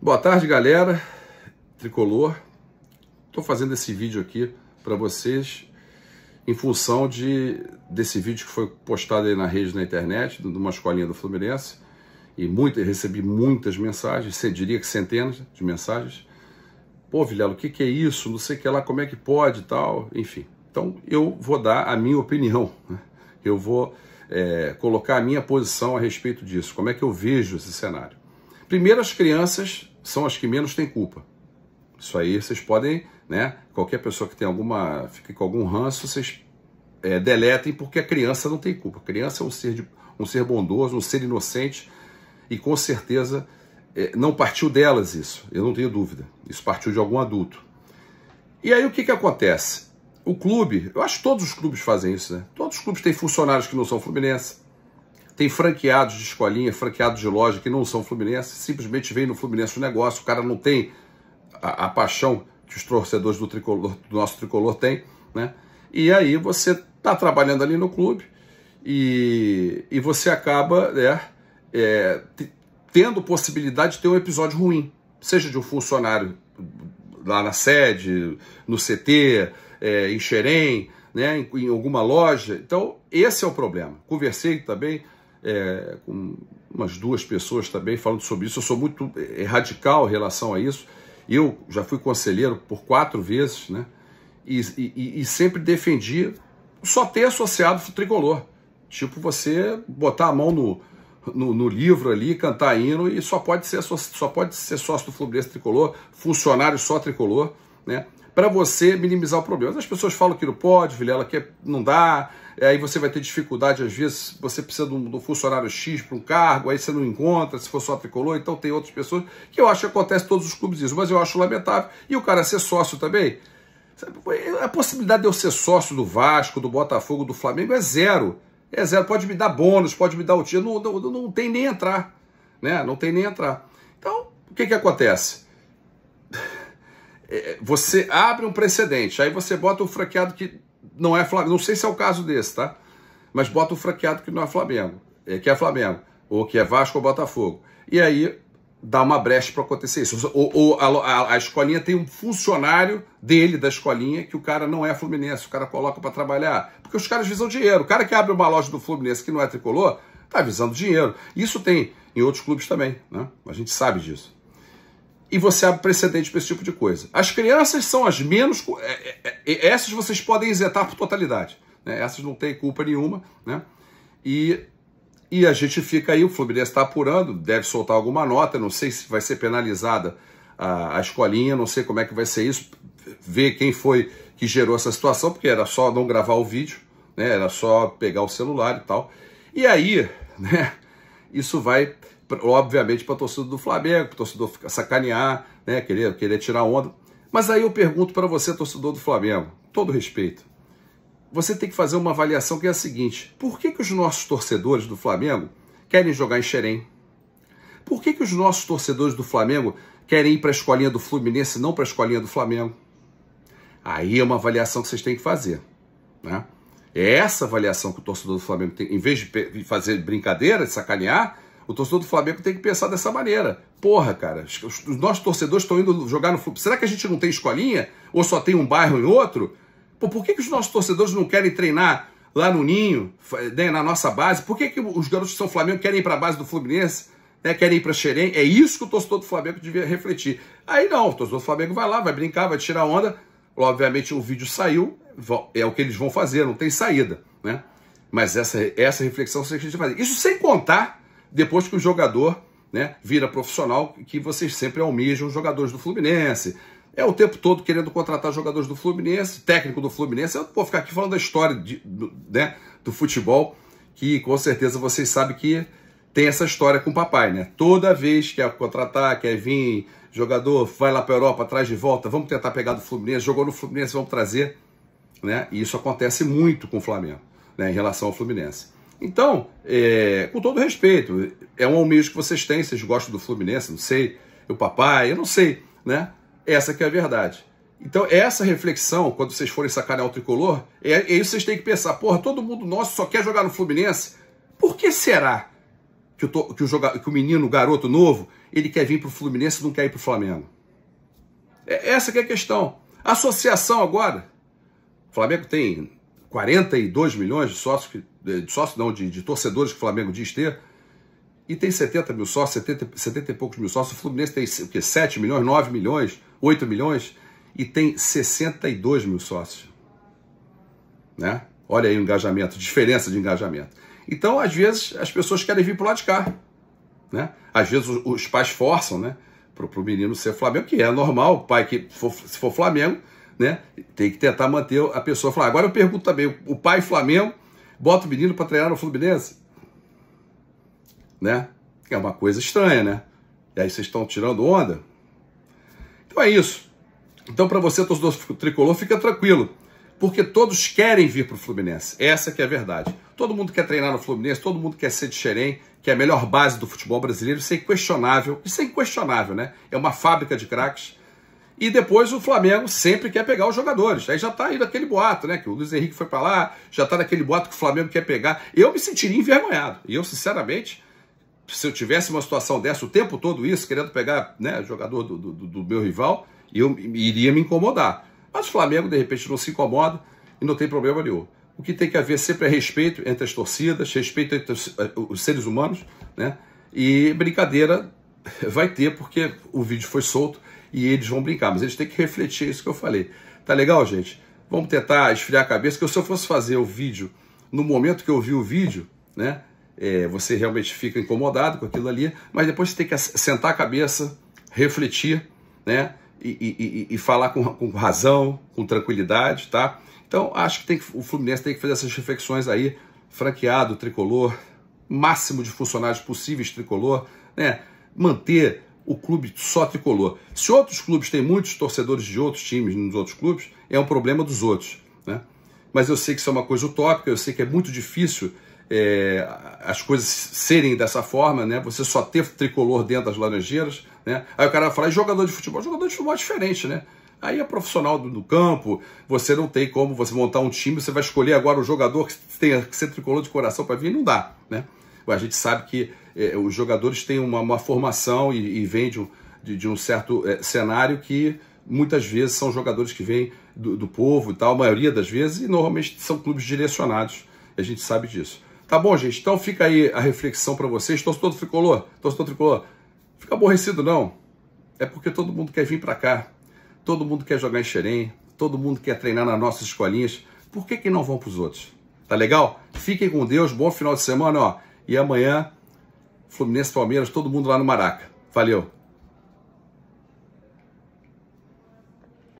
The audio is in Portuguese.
Boa tarde, galera. Tricolor. Estou fazendo esse vídeo aqui para vocês em função de desse vídeo que foi postado aí na rede na internet, de uma escolinha do Fluminense, e recebi muitas mensagens, diria que centenas de mensagens. Pô, Vilela, o que, que é isso? Não sei o que lá, como é que pode tal, enfim. Então eu vou dar a minha opinião, né? eu vou é, colocar a minha posição a respeito disso, como é que eu vejo esse cenário. Primeiro, as crianças são as que menos têm culpa. Isso aí vocês podem, né? Qualquer pessoa que tem alguma, fique com algum ranço, vocês é, deletem porque a criança não tem culpa. A criança é um ser, de, um ser bondoso, um ser inocente e com certeza é, não partiu delas isso. Eu não tenho dúvida. Isso partiu de algum adulto. E aí o que que acontece? O clube, eu acho que todos os clubes fazem isso, né? Todos os clubes têm funcionários que não são fluminenses tem franqueados de escolinha, franqueados de loja que não são fluminenses, simplesmente vem no Fluminense o negócio, o cara não tem a, a, paixão que os torcedores do, tricolor, do nosso tricolor têm, né? E aí você está trabalhando ali no clube e, e você acaba né, é, tendo possibilidade de ter um episódio ruim, seja de um funcionário lá na sede, no CT, é, em Xerém, né, em, em alguma loja. Então, esse é o problema. Conversei também é, com umas duas pessoas também falando sobre isso. Eu sou muito é, radical em relação a isso. Eu já fui conselheiro por quatro vezes, né? E, e, e sempre defendi só ter associado tricolor. Tipo, você botar a mão no, no, no, livro ali, cantar hino e só pode ser só pode ser sócio do Fluminense tricolor, funcionário só tricolor, né? Para você minimizar o problema. As pessoas falam que não pode, Vilela, que não dá, aí você vai ter dificuldade, às vezes você precisa de um, de um funcionário X para um cargo, aí você não encontra, se for só tricolor, então tem outras pessoas, que eu acho que acontece todos os clubes isso, mas eu acho lamentável. E o cara ser sócio também, a possibilidade de eu ser sócio do Vasco, do Botafogo, do Flamengo é zero. É zero, pode me dar bônus, pode me dar o tiro, não, não, não tem nem entrar, né? Não tem nem entrar. Então, o que que acontece? É, você abre um precedente, aí você bota um franqueado que não é Flamengo. Não sei se é o caso desse, tá? Mas bota o franqueado que não é Flamengo, é, que é Flamengo, ou que é Vasco ou Botafogo. E aí dá uma brecha para acontecer isso. Ou, ou a, a, escolinha tem um funcionário dele, da escolinha, que o cara não é Fluminense, o cara coloca para trabalhar. Porque os caras visam dinheiro. O cara que abre uma loja do Fluminense que não é tricolor, tá visando dinheiro. Isso tem em outros clubes também, né? A gente sabe disso e você abre precedente para esse tipo de coisa. As crianças são as menos. É, é, é, essas vocês podem isentar por totalidade. Né? Essas não têm culpa nenhuma. Né? E, e a gente fica aí, o Fluminense está apurando, deve soltar alguma nota, não sei se vai ser penalizada a, a escolinha, não sei como é que vai ser isso, ver quem foi que gerou essa situação, porque era só não gravar o vídeo, né? era só pegar o celular e tal. E aí, né, isso vai obviamente para torcedor do Flamengo, para torcedor sacanear, né, querer, querer tirar onda. Mas aí eu pergunto para você, torcedor do Flamengo, todo respeito, você tem que fazer uma avaliação que é a seguinte: por que, que os nossos torcedores do Flamengo querem jogar em Xerém? Por que, que os nossos torcedores do Flamengo querem ir para a escolinha do Fluminense e não para a escolinha do Flamengo? Aí é uma avaliação que vocês têm que fazer. Né? É essa avaliação que o torcedor do Flamengo tem, em vez de fazer brincadeira, de sacanear, o torcedor do Flamengo tem que pensar dessa maneira. Porra, cara, os, nossos torcedores estão indo jogar no. Será que a gente não tem escolinha? Ou só tem um bairro em outro? Pô, por que, que os nossos torcedores não querem treinar lá no Ninho, né, na nossa base? Por que, que os garotos de São Flamengo querem ir para a base do Fluminense? Né, querem ir para Xerém? É isso que o torcedor do Flamengo devia refletir. Aí não, o torcedor do Flamengo vai lá, vai brincar, vai tirar onda. Obviamente o vídeo saiu, é o que eles vão fazer, não tem saída, né? Mas essa, essa reflexão você tem que fazer. Isso sem contar depois que o jogador né, vira profissional, que vocês sempre almejam jogadores do Fluminense. É o tempo todo querendo contratar jogadores do Fluminense, técnico do Fluminense. Eu vou ficar aqui falando da história de, do, né, do futebol, que com certeza vocês sabem que tem essa história com o papai, né? Toda vez que quer contratar, quer vir jogador, vai lá para a Europa, traz de volta, vamos tentar pegar do Fluminense, jogou no Fluminense, vamos trazer. Né? E isso acontece muito com o Flamengo, né, em relação ao Fluminense. Então, é, com todo respeito, é um almejo que vocês têm, vocês gostam do Fluminense, não sei, o papai, eu não sei, né? Essa que é a verdade. Então, essa reflexão, quando vocês forem sacanear o tricolor, é, é isso que vocês têm que pensar. Porra, todo mundo nosso só quer jogar no Fluminense. Por que será que o, que o, joga, que o menino, o garoto novo, ele quer vir para o Fluminense e não quer ir para o Flamengo? É, essa que é a questão. associação agora. O Flamengo tem 42 milhões de sócios, de sócios não, de, de torcedores que o Flamengo diz ter, e tem 70 mil sócios, 70, 70 e poucos mil sócios. O Fluminense tem o quê? 7 milhões, 9 milhões, 8 milhões, e tem 62 mil sócios. Né? Olha aí o engajamento, diferença de engajamento. Então, às vezes, as pessoas querem vir para lado de cá. Né? Às vezes, os, os pais forçam né, para o menino ser Flamengo, que é normal, o pai que for, se for Flamengo, né, tem que tentar manter a pessoa Flamengo. Agora eu pergunto também, o pai Flamengo bota o menino para treinar no Fluminense? Né? É uma coisa estranha, né? E aí vocês estão tirando onda? Então é isso. Então, para você, torcedor tricolor, fica tranquilo porque todos querem vir para o Fluminense. Essa que é a verdade. Todo mundo quer treinar no Fluminense, todo mundo quer ser de Xerém, que é a melhor base do futebol brasileiro, isso é inquestionável. Isso é inquestionável, né? É uma fábrica de craques. E depois o Flamengo sempre quer pegar os jogadores. Aí já está aí naquele boato, né? Que o Luiz Henrique foi para lá, já está naquele boato que o Flamengo quer pegar. Eu me sentiria envergonhado. E eu, sinceramente, se eu tivesse uma situação dessa o tempo todo isso, querendo pegar né, jogador do, do, do meu rival, eu iria me incomodar. Mas o Flamengo, de repente, não se incomoda e não tem problema nenhum. O que tem que haver sempre é respeito entre as torcidas, respeito entre os, eh, os seres humanos, né? E brincadeira vai ter, porque o vídeo foi solto e eles vão brincar. Mas eles têm que refletir isso que eu falei. Tá legal, gente? Vamos tentar esfriar a cabeça, que se eu fosse fazer o vídeo no momento que eu vi o vídeo, né? É, você realmente fica incomodado com aquilo ali, mas depois você tem que sentar a cabeça, refletir, né? e, e, e falar com, com, razão, com tranquilidade, tá? Então, acho que, tem que o Fluminense tem que fazer essas reflexões aí, franqueado, tricolor, máximo de funcionários possíveis tricolor, né? Manter o clube só tricolor. Se outros clubes têm muitos torcedores de outros times nos outros clubes, é um problema dos outros, né? Mas eu sei que isso é uma coisa utópica, eu sei que é muito difícil é, as coisas serem dessa forma, né? Você só ter tricolor dentro das laranjeiras, né? Aí o cara vai falar, jogador de futebol? Jogador de futebol é diferente, né? Aí é profissional do, do, campo, você não tem como você montar um time, você vai escolher agora o jogador que tem que ser tricolor de coração para vir, não dá, né? A gente sabe que é, os jogadores têm uma, uma formação e, e vêm de um, de, de um certo é, cenário que muitas vezes são jogadores que vêm do, do povo e tal, a maioria das vezes, e normalmente são clubes direcionados, a gente sabe disso. Tá bom, gente? Então fica aí a reflexão para vocês. Torcedor tricolor, torcedor tricolor, fica aborrecido não. É porque todo mundo quer vir para cá. Todo mundo quer jogar em Xerém. Todo mundo quer treinar nas nossas escolinhas. Por que, que não vão para os outros? Tá legal? Fiquem com Deus. Bom final de semana, ó. E amanhã, Fluminense Palmeiras, todo mundo lá no Maraca. Valeu!